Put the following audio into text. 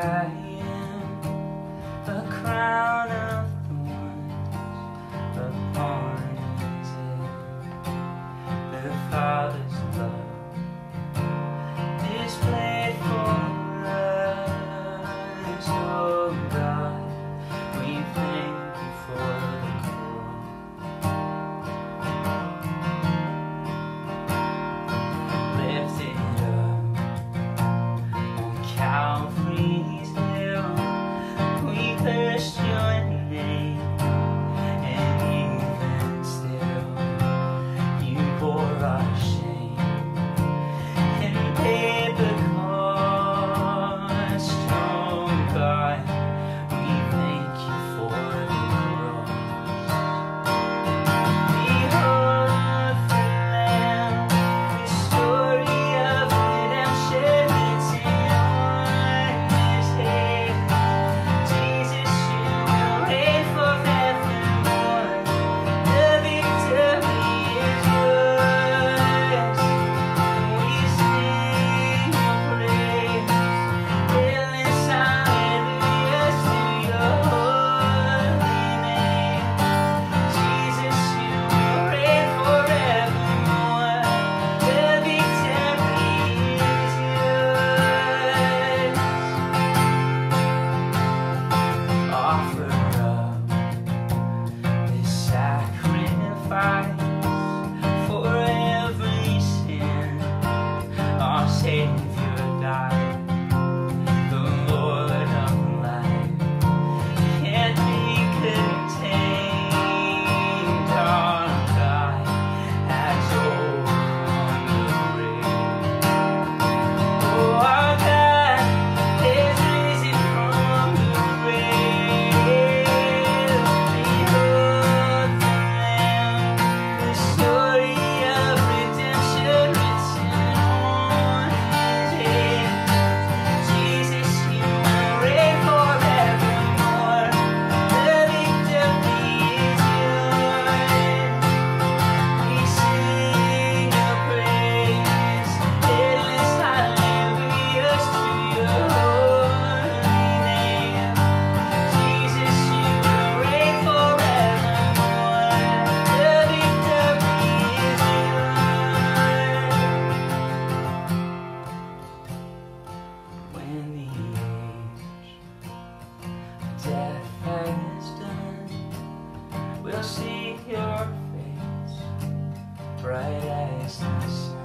I am crown of thorns Upon his head The Father's love Displayed for us, oh God. bright eyes.